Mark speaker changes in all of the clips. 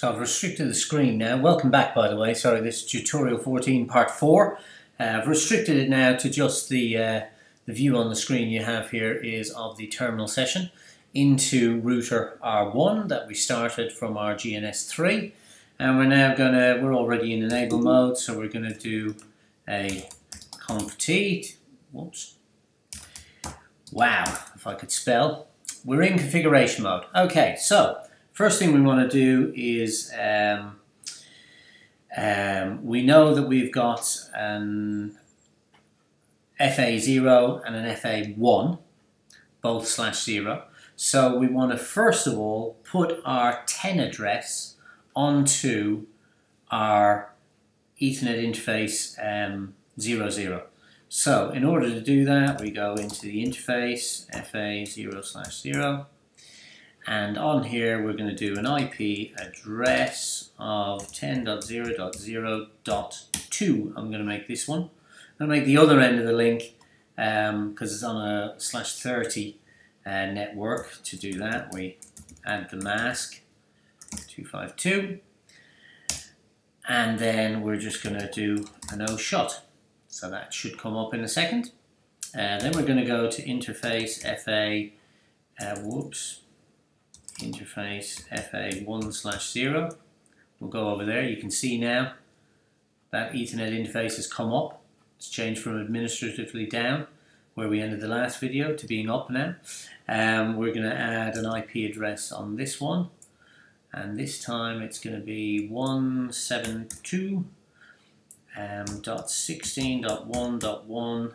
Speaker 1: So I've restricted the screen now. Welcome back, by the way. Sorry, this is tutorial 14, part 4. Uh, I've restricted it now to just the, uh, the view on the screen you have here is of the terminal session into router R1 that we started from our GNS3. And we're now to, we're already in enable mode, so we're to do a conf t. Whoops. Wow, if I could spell. We're in configuration mode. Okay, so first thing we want to do is um, um, we know that we've got an FA0 and an FA1, both slash 0. So we want to first of all put our 10 address onto our Ethernet interface um, 00. So in order to do that, we go into the interface FA0 slash 0. And on here, we're going to do an IP address of 10.0.0.2. I'm going to make this one. I'm going to make the other end of the link because um, it's on a slash 30 uh, network. To do that, we add the mask 252. And then we're just going to do an O shot. So that should come up in a second. Uh, then we're going to go to interface FA, uh, whoops, interface FA1 slash 0. We'll go over there. You can see now that Ethernet interface has come up. It's changed from administratively down, where we ended the last video, to being up now. Um, we're going to add an IP address on this one. And this time it's going to be 172 um, dot 16.1.1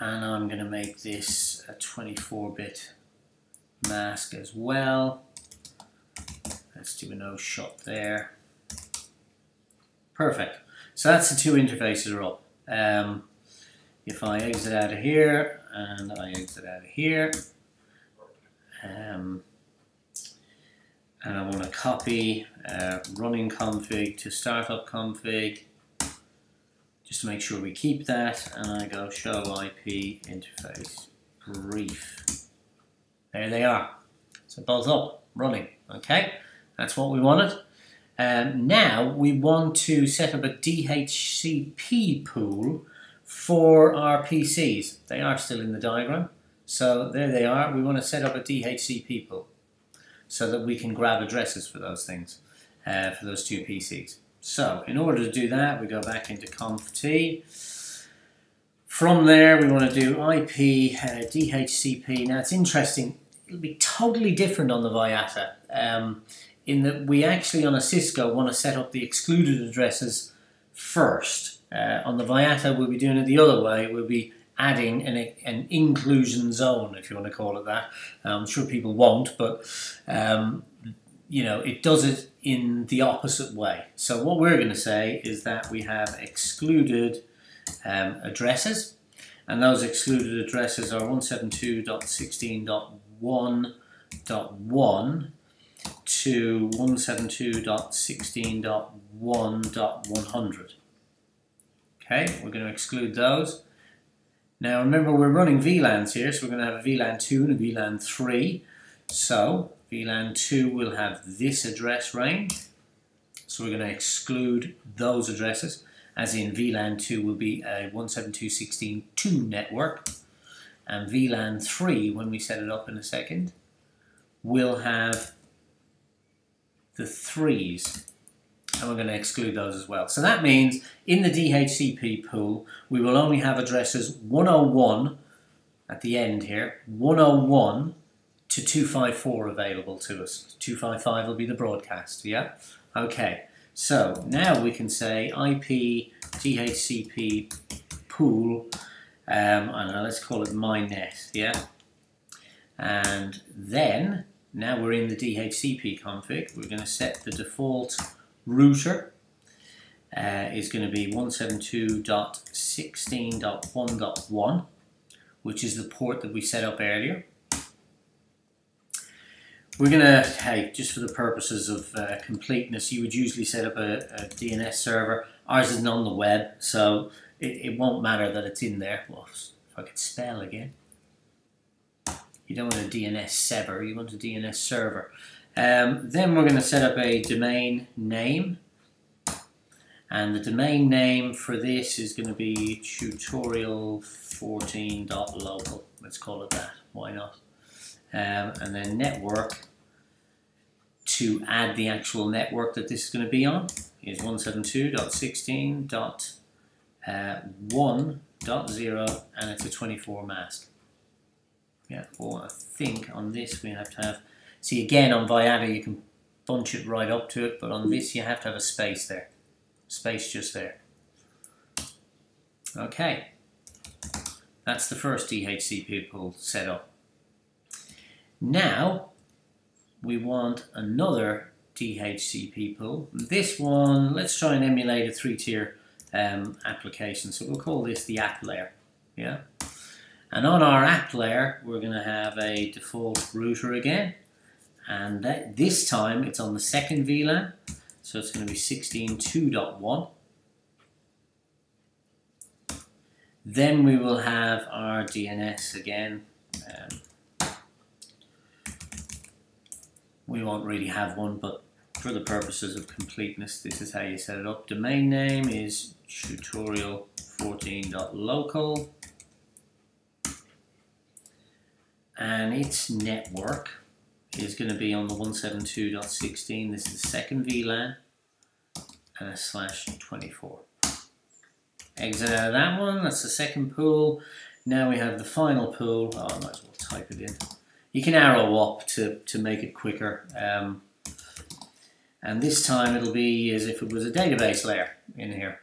Speaker 1: and I'm going to make this a 24-bit mask as well. Let's do a no shut there. Perfect. So that's the two interfaces are up. Um, if I exit out of here and I exit out of here, um, and I want to copy uh, running config to startup config just to make sure we keep that and I go show IP interface brief there they are. So both up running okay? That's what we wanted. Um, now we want to set up a DHCP pool for our PCs they are still in the diagram. So there they are. We want to set up a DHCP pool so that we can grab addresses for those things, uh, for those two PCs. So in order to do that, we go back into conft. From there, we want to do IP uh, DHCP. Now it's interesting, it'll be totally different on the Vyatta um, in that we actually on a Cisco want to set up the excluded addresses first. Uh, on the Vyatta, we'll be doing it the other way. We'll be adding an, an inclusion zone, if you want to call it that. I'm sure people won't, but um, you know, it does it in the opposite way. So what we're going to say is that we have excluded um, addresses, and those excluded addresses are 172.16.1.1 to 172.16.1.100. Okay, we're going to exclude those. Now remember we're running VLANs here, so we're going to have a VLAN 2 and a VLAN 3. So VLAN 2 will have this address range. So we're going to exclude those addresses, as in VLAN 2 will be a 172.16.2 network. And VLAN 3, when we set it up in a second, will have the threes and we're going to exclude those as well. So that means in the DHCP pool, we will only have addresses 101 at the end here, 101 to 254 available to us. 255 will be the broadcast, yeah? Okay, so now we can say IP DHCP pool, um, let's call it mynet, yeah? And then, now we're in the DHCP config, we're going to set the default router uh, is going to be 172.16.1.1 which is the port that we set up earlier. We're to, hey, just for the purposes of uh, completeness, you would usually set up a, a, DNS server. Ours isn't on the web, so it, it won't matter that it's in there. Well, if I could spell again. You don't want a DNS server, you want a DNS server. Um, then we're going to set up a domain name. And the domain name for this is going to be tutorial14.local. Let's call it that. Why not? Um, and then network to add the actual network that this is going to be on is 172.16.1.0 uh, and it's a 24 mask. Yeah, well I think on this we have to have, see again on Vyatta you can bunch it right up to it, but on this you have to have a space there. Space just there. Okay, that's the first DHCP pool set up. Now we want another DHCP pool. This one, let's try and emulate a three-tier um, application. So we'll call this the app layer. Yeah. And on our app layer, we're going to have a default router again. And that, this time it's on the second VLAN. So it's going to be 16.2.1. Then we will have our DNS again. Um, we won't really have one, but for the purposes of completeness, this is how you set it up. Domain name is tutorial14.local and its network is going to be on the 172.16. This is the second VLAN and a slash 24. Exit out of that one, that's the second pool. Now we have the final pool. Oh, I might as well type it in you can arrow up to, to make it quicker. Um, and this time it'll be as if it was a database layer in here.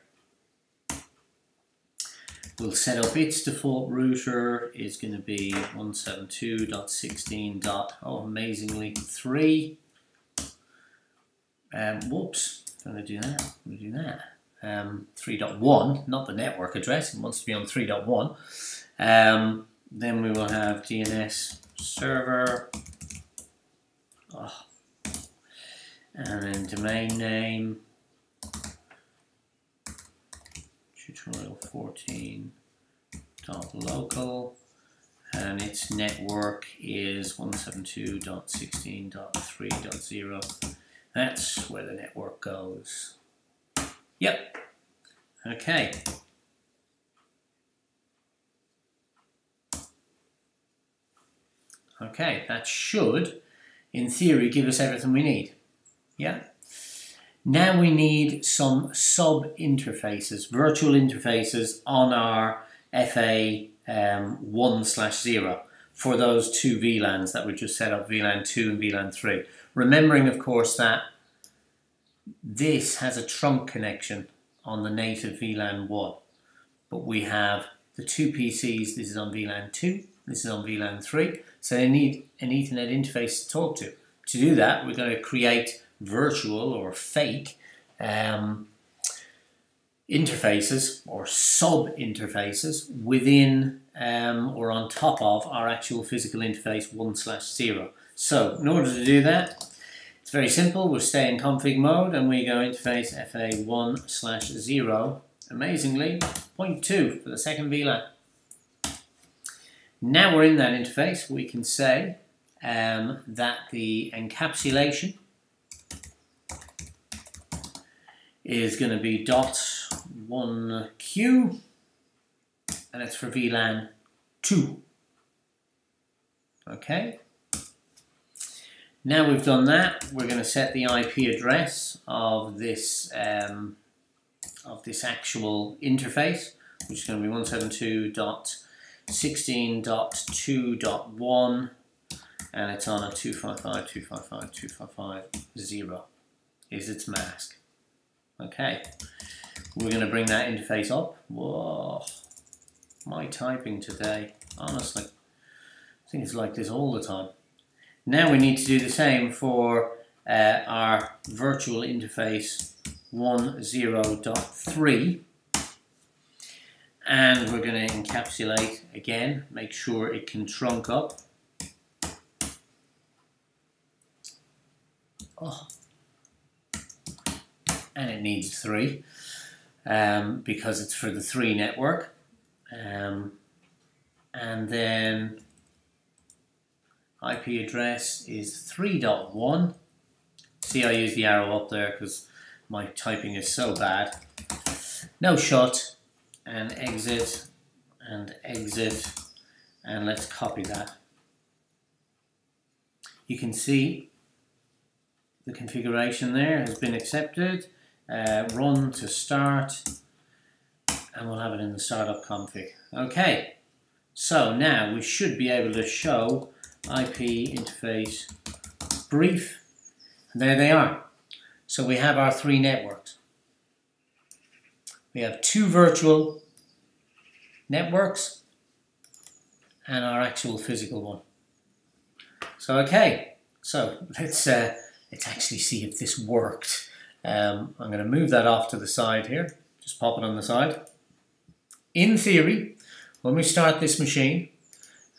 Speaker 1: We'll set up its default router is going to be 172.16. Oh, amazingly 3. Um, whoops, I'm going to do that. I'm going to do that. Um, 3.1, not the network address. It wants to be on 3.1. Um, then we will have DNS server, oh. and then domain name, tutorial 14 dot local. And its network is 172.16.3.0 that's where the network goes. Yep. Okay Okay, that should, in theory, give us everything we need. Yeah. Now we need some sub-interfaces, virtual interfaces on our FA um, 1 slash 0 for those two VLANs that we just set up, VLAN 2 and VLAN 3. Remembering, of course, that this has a trunk connection on the native VLAN 1, but we have the two PCs, this is on VLAN 2, this is on VLAN 3, so they need an Ethernet interface to talk to. To do that, we're going to create virtual or fake um, interfaces or sub interfaces within um, or on top of our actual physical interface 1 slash 0. So in order to do that, it's very simple. We'll stay in config mode and we go interface FA1 slash 0. Amazingly, 0.2 for the second VLAN. Now we're in that interface, we can say um, that the encapsulation is going to be dot 1q and it's for VLAN 2. Okay. Now we've done that, we're going to set the IP address of this um, of this actual interface, which is going to be 172. 16.2.1 and it's on a 255.255.255.0 is its mask. Okay, we're going to bring that interface up. Whoa, my typing today, honestly, I think it's like this all the time. Now we need to do the same for uh, our virtual interface 10.3 and we're going to encapsulate again make sure it can trunk up oh. and it needs three um, because it's for the three network um, and then IP address is 3.1. See I use the arrow up there because my typing is so bad. No shut and exit and exit and let's copy that. You can see the configuration there has been accepted. Uh, run to start and we'll have it in the startup config. Okay, so now we should be able to show IP interface brief. And there they are. So we have our three networks. We have two virtual networks and our actual physical one. So okay, so let's uh, let's actually see if this worked. Um, I'm going to move that off to the side here. Just pop it on the side. In theory, when we start this machine,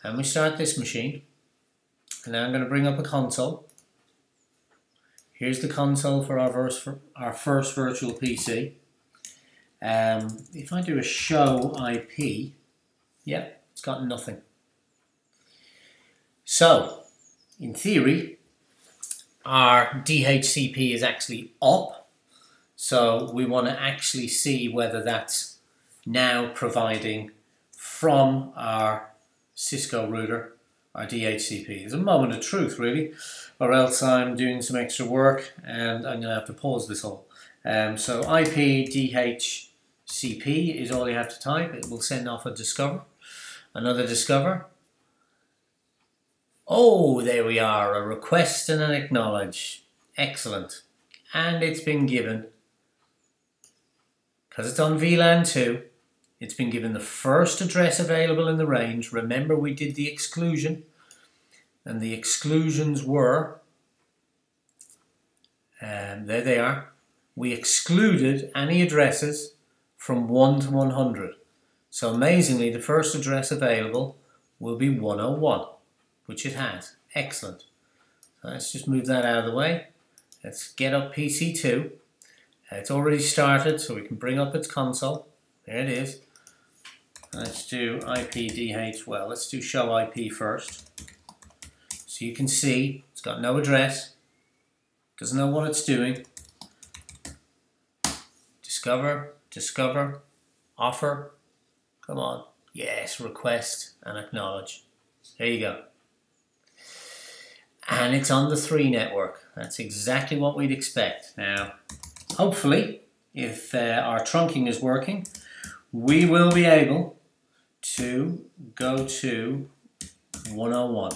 Speaker 1: and we start this machine, and now I'm going to bring up a console. Here's the console for our, for our first virtual PC. Um, if I do a show IP, yep, it's got nothing. So, in theory, our DHCP is actually up. So we want to actually see whether that's now providing from our Cisco router, our DHCP. It's a moment of truth, really, or else I'm doing some extra work and I'm going to have to pause this all. Um, so IP DHCP is all you have to type. It will send off a discover, another discover, Oh, there we are, a request and an acknowledge. Excellent. And it's been given, because it's on VLAN 2, it's been given the first address available in the range. Remember we did the exclusion, and the exclusions were, and there they are, we excluded any addresses from 1 to 100. So amazingly, the first address available will be 101 which it has. Excellent. So let's just move that out of the way. Let's get up PC2. Uh, it's already started, so we can bring up its console. There it is. Let's do IPDH. Well, let's do show IP first. So you can see it's got no address. Doesn't know what it's doing. Discover, discover, offer. Come on. Yes, request and acknowledge. There you go and it's on the 3 network. That's exactly what we'd expect. Now, hopefully, if uh, our trunking is working, we will be able to go to 101.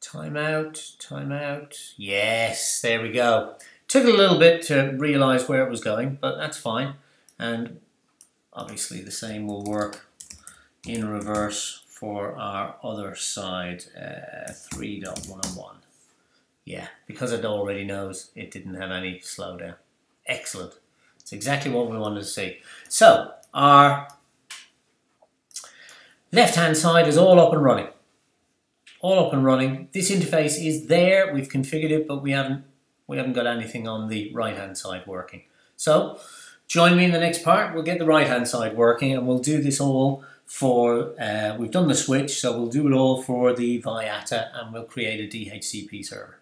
Speaker 1: Timeout, timeout. Yes, there we go. Took a little bit to realize where it was going, but that's fine. And obviously the same will work in reverse for our other side, uh, 3.101. Yeah, because it already knows it didn't have any slowdown. Excellent. It's exactly what we wanted to see. So, our left-hand side is all up and running. All up and running. This interface is there. We've configured it, but we haven't we haven't got anything on the right-hand side working. So, join me in the next part. We'll get the right-hand side working, and we'll do this all for, uh, we've done the switch, so we'll do it all for the Vyatta and we'll create a DHCP server.